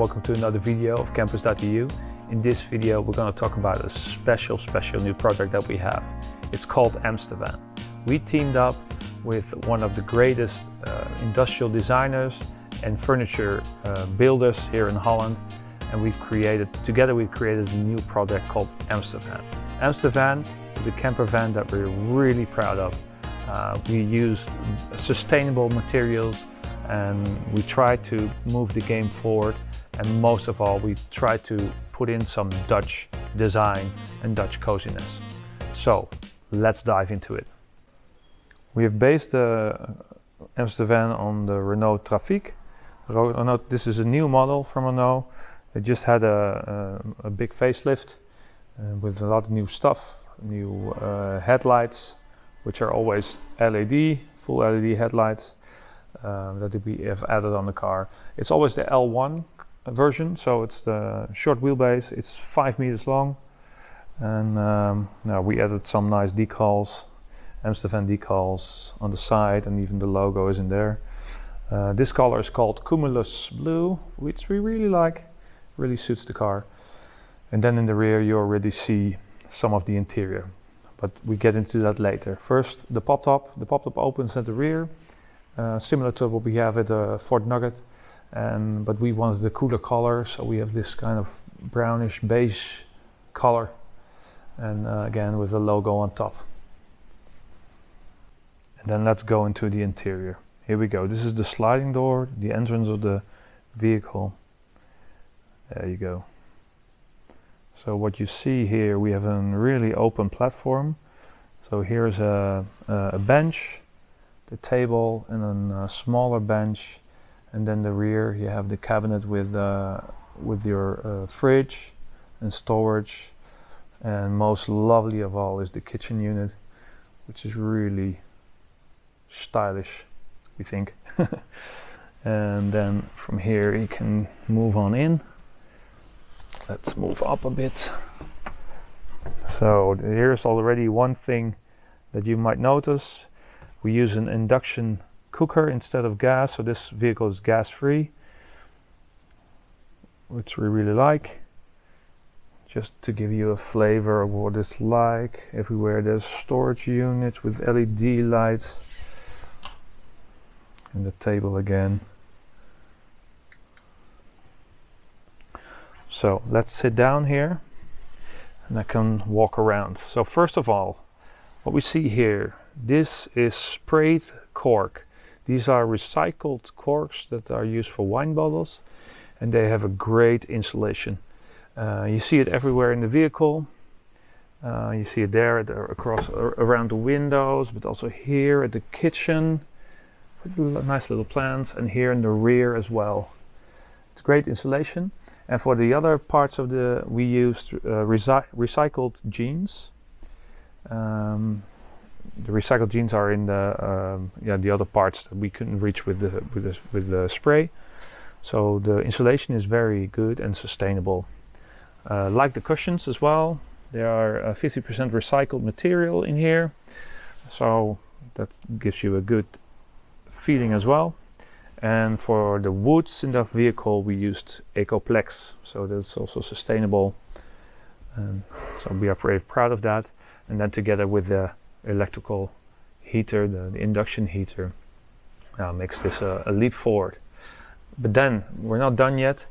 Welcome to another video of Campers.eu. In this video we're going to talk about a special special new project that we have. It's called Amstervan. We teamed up with one of the greatest uh, industrial designers and furniture uh, builders here in Holland and we've created, together we've created a new project called Amstervan. Amstervan is a camper van that we're really proud of. Uh, we used sustainable materials and we try to move the game forward and most of all we try to put in some Dutch design and Dutch coziness. So let's dive into it. We have based the Amstervan on the Renault Trafic. Renault, this is a new model from Renault. It just had a, a, a big facelift uh, with a lot of new stuff, new uh, headlights, which are always LED, full LED headlights um, that we have added on the car. It's always the L1 version, so it's the short wheelbase. It's five meters long, and um, now we added some nice decals, Amstervan decals on the side, and even the logo is in there. Uh, this color is called Cumulus Blue, which we really like. Really suits the car. And then in the rear, you already see some of the interior, but we get into that later. First, the pop top. The pop top opens at the rear uh, similar to what we have at the Ford Nugget. And, but we wanted the cooler color, so we have this kind of brownish beige color. And uh, again, with the logo on top. And then let's go into the interior. Here we go. This is the sliding door, the entrance of the vehicle. There you go. So what you see here, we have a really open platform. So here's a, a bench the table and a smaller bench and then the rear you have the cabinet with uh, with your uh, fridge and storage. And most lovely of all is the kitchen unit which is really stylish we think. And then from here you can move on in. Let's move up a bit. So here's already one thing that you might notice. We use an induction cooker instead of gas, so this vehicle is gas free, which we really like. Just to give you a flavor of what it's like. Everywhere there's storage units with LED lights. And the table again. So let's sit down here and I can walk around. So first of all, what we see here this is sprayed cork. These are recycled corks that are used for wine bottles and they have a great insulation. Uh, you see it everywhere in the vehicle. Uh, you see it there the, across around the windows, but also here at the kitchen with nice little plants, and here in the rear as well. It's great insulation. And for the other parts of the, we used uh, recycled jeans. Um, the recycled jeans are in the um, yeah the other parts that we couldn't reach with the with the, with the spray. So the insulation is very good and sustainable. Uh, like the cushions as well, there are 50% recycled material in here, so that gives you a good feeling as well. And for the woods in that vehicle, we used Ecoplex, so that's also sustainable. Um, so we are very proud of that. And then together with the electrical heater, the, the induction heater, uh, makes this a, a, leap forward. But then we're not done yet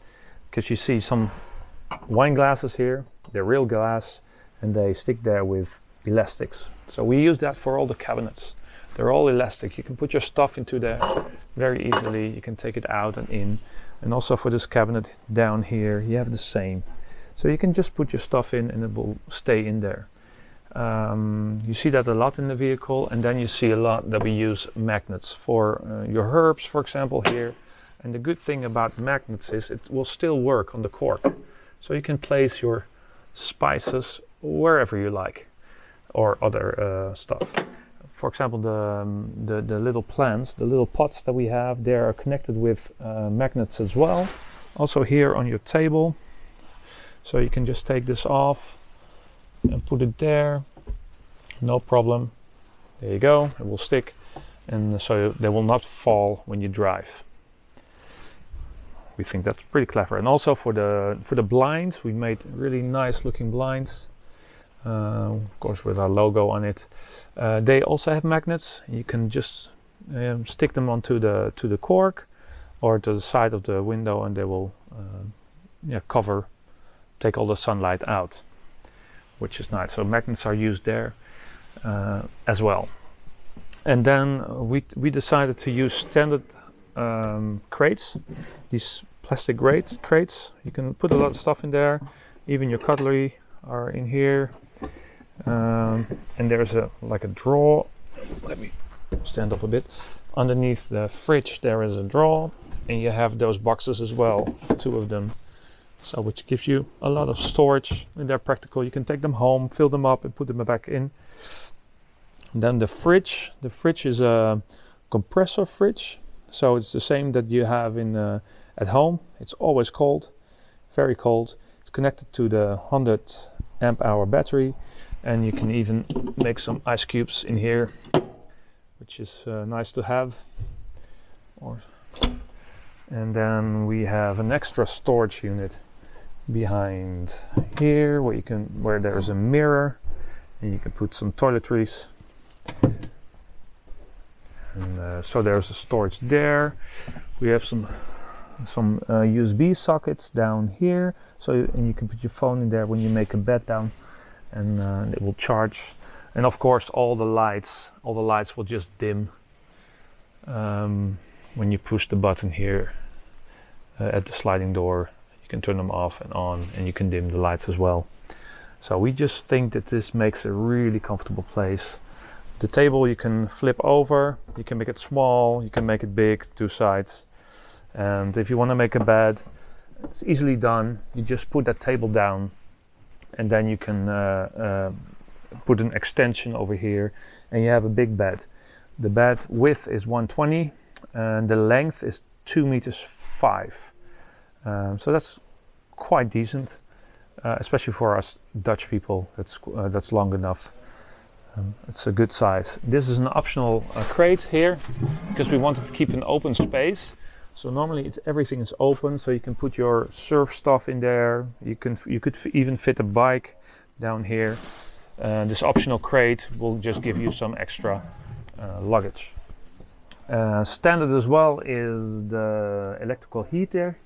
because you see some wine glasses here, they're real glass and they stick there with elastics. So we use that for all the cabinets. They're all elastic. You can put your stuff into there very easily. You can take it out and in. And also for this cabinet down here, you have the same. So you can just put your stuff in and it will stay in there. Um, you see that a lot in the vehicle and then you see a lot that we use magnets for uh, your herbs for example here. And the good thing about magnets is it will still work on the cork. So you can place your spices wherever you like or other uh, stuff. For example the, um, the, the little plants the little pots that we have they are connected with uh, magnets as well. Also here on your table. So you can just take this off and put it there no problem there you go it will stick and so they will not fall when you drive we think that's pretty clever. And also for the for the blinds, we made really nice looking blinds. Uh, of course, with our logo on it. Uh, they also have magnets. You can just um, stick them onto the to the cork or to the side of the window, and they will uh, yeah cover, take all the sunlight out, which is nice. So magnets are used there uh, as well. And then we we decided to use standard um, crates, these plastic crates. Crates. You can put a lot of stuff in there. Even your cutlery are in here. Um, and there's a like a drawer. Let me stand up a bit. Underneath the fridge, there is a drawer, and you have those boxes as well, two of them. So which gives you a lot of storage, and they're practical. You can take them home, fill them up, and put them back in. And then the fridge. The fridge is a compressor fridge, so it's the same that you have in uh, at home. It's always cold, very cold. It's connected to the 100 amp hour battery, and you can even make some ice cubes in here, which is uh, nice to have. Or, and then we have an extra storage unit behind here, where you can where there's a mirror, and you can put some toiletries. And uh, so there's a storage there. We have some some uh, USB sockets down here. So and you can put your phone in there when you make a bed down and uh, it will charge. And of course all the lights all the lights will just dim um, when you push the button here uh, at the sliding door. you can turn them off and on and you can dim the lights as well so we just think that this makes a really comfortable place the table you can flip over, you can make it small, you can make it big, two sides. And if you want to make a bed, it's easily done. You just put that table down and then you can uh, uh, put an extension over here and you have a big bed. The bed width is 120 and the length is 2 meters 5. Um, so that's quite decent, uh, especially for us Dutch people. That's, uh, that's long enough. Um, it's a good size. This is an optional uh, crate here because we wanted to keep an open space. So normally it's everything is open, so you can put your surf stuff in there. You can you could even fit a bike down here. Uh, this optional crate will just give you some extra uh, luggage. Uh, standard as well is the electrical heater.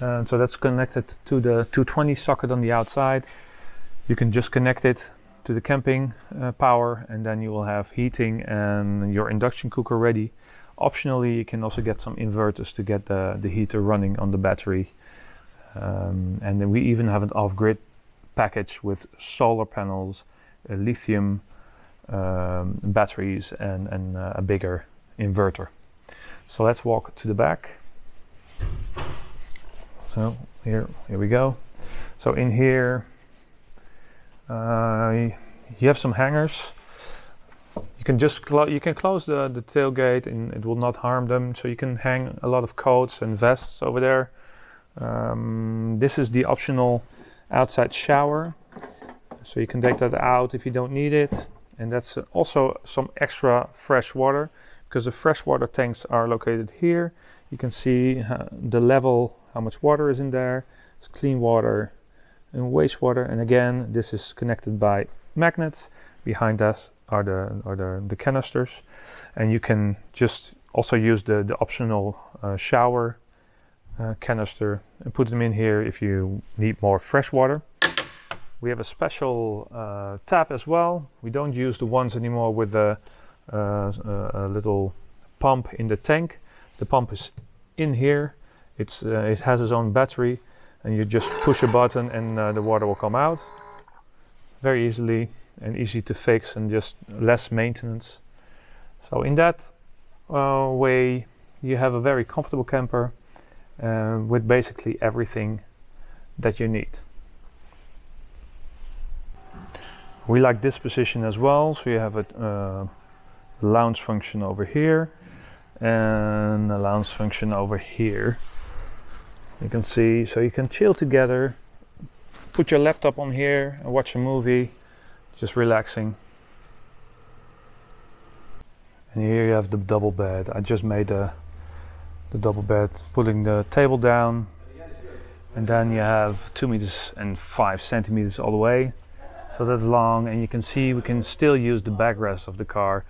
Uh, so that's connected to the 220 socket on the outside. You can just connect it to the camping uh, power and then you will have heating and your induction cooker ready. Optionally, you can also get some inverters to get the, the heater running on the battery. Um, and then we even have an off-grid package with solar panels, uh, lithium um, batteries and, and uh, a bigger inverter. So let's walk to the back. So here, here we go. So in here uh, you have some hangers. You can just you can close the, the tailgate and it will not harm them. So you can hang a lot of coats and vests over there. Um, this is the optional outside shower. So you can take that out if you don't need it. And that's also some extra fresh water because the freshwater tanks are located here. You can see uh, the level, how much water is in there. It's clean water and wastewater. And again, this is connected by magnets. Behind us are the are the, the canisters, and you can just also use the the optional uh, shower uh, canister and put them in here if you need more fresh water. We have a special uh, tap as well. We don't use the ones anymore with the uh, a little pump in the tank. The pump is in here. It's uh, it has its own battery and you just push a button and uh, the water will come out. Very easily and easy to fix and just less maintenance. So in that uh, way you have a very comfortable camper uh, with basically everything that you need. We like this position as well. So you have a uh, lounge function over here and a lounge function over here you can see so you can chill together put your laptop on here and watch a movie just relaxing and here you have the double bed I just made a the double bed, pulling the table down, and then you have two meters and five centimeters all the way. So that's long, and you can see we can still use the backrest of the car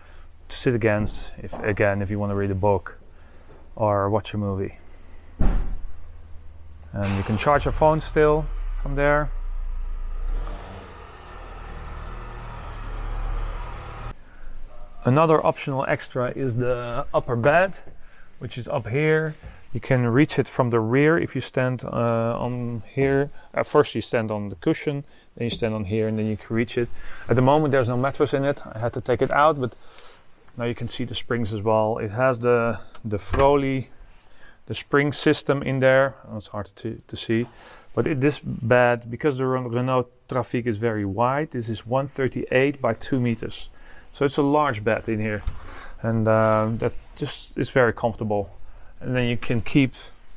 to sit against, if again, if you want to read a book or watch a movie. And you can charge your phone still from there. Another optional extra is the upper bed, which is up here. You can reach it from the rear if you stand uh, on here. At first you stand on the cushion, then you stand on here and then you can reach it. At the moment there's no mattress in it. I had to take it out, but now you can see the springs as well. It has the, the Froli, the spring system in there. Oh, it's hard to, to see. But it, this bed, because the Renault Trafic is very wide, this is 138 by 2 meters. So it's a large bed in here, and uh, that just is very comfortable. And then you can keep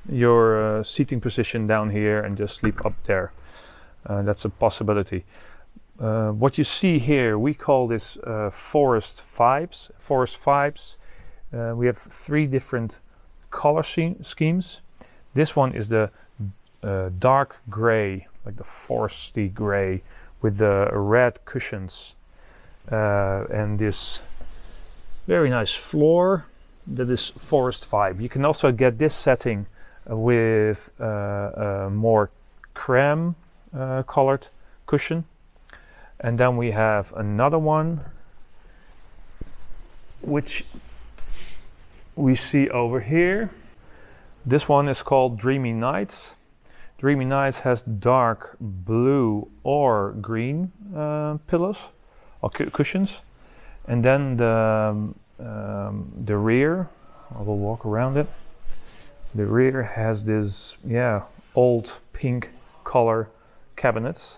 your uh, seating position down here and just sleep up there. Uh, that's a possibility. Uh, what you see here, we call this uh, forest vibes. Forest vibes. Uh, we have three different color schemes. This one is the dark gray, like the foresty gray, with the red cushions uh, and this very nice floor that is forest vibe. You can also get this setting with uh, a more creme uh, colored cushion. And then we have another one which we see over here. This one is called Dreamy Nights. Dreamy Nights has dark blue or green uh, pillows or cu cushions. And then the, um, um, the rear, I will walk around it. The rear has this, yeah, old pink color cabinets,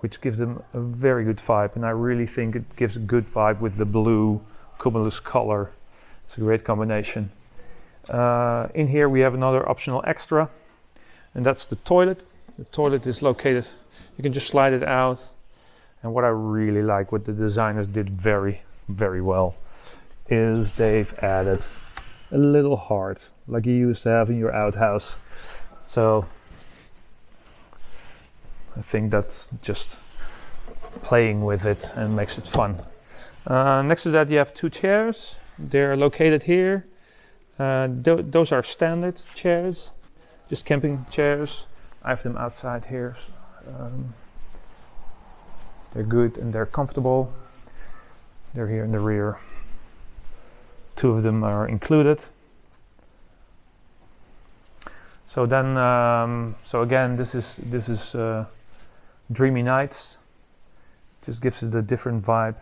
which give them a very good vibe. And I really think it gives a good vibe with the blue Cumulus color. It's a great combination. Uh, in here we have another optional extra, and that's the toilet. The toilet is located, you can just slide it out and what I really like, what the designers did very, very well, is they've added a little heart like you used to have in your outhouse. So I think that's just playing with it and makes it fun. Uh, next to that, you have two chairs. They're located here. Uh, th those are standard chairs, just camping chairs. I have them outside here. Um, they're good and they're comfortable. They're here in the rear. Two of them are included. So then, um, so again, this is this is uh, Dreamy Nights. Just gives it a different vibe,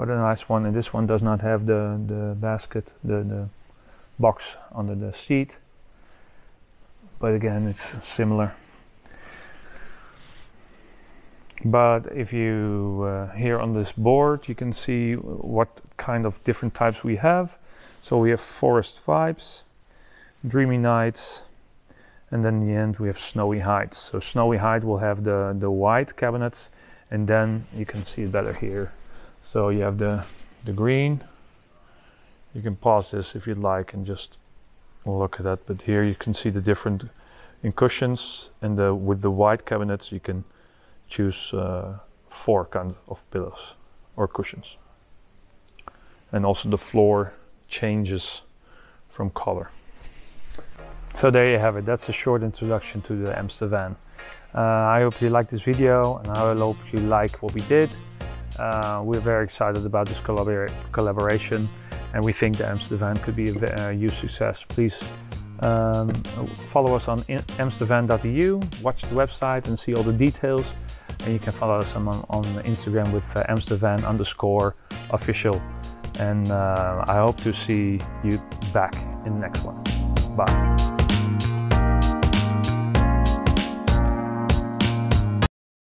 but a nice one. And this one does not have the the basket, the the box under the seat. But again, it's similar. But if you uh, here on this board, you can see what kind of different types we have. So we have forest vibes, dreamy nights, and then in the end we have snowy heights. So snowy height will have the, the white cabinets, and then you can see it better here. So you have the, the green. You can pause this if you'd like and just look at that. But here you can see the different in cushions, and the, with the white cabinets you can choose uh, four kinds of pillows or cushions. And also the floor changes from color. So there you have it. That's a short introduction to the Amstervan. Uh, I hope you liked this video and I hope you like what we did. Uh, we're very excited about this collabor collaboration and we think the Amstervan could be a, huge success. Please um, follow us on amstervan.eu, watch the website and see all the details. And you can follow us on, on Instagram with uh, Amstervan underscore official. And uh, I hope to see you back in the next one. Bye.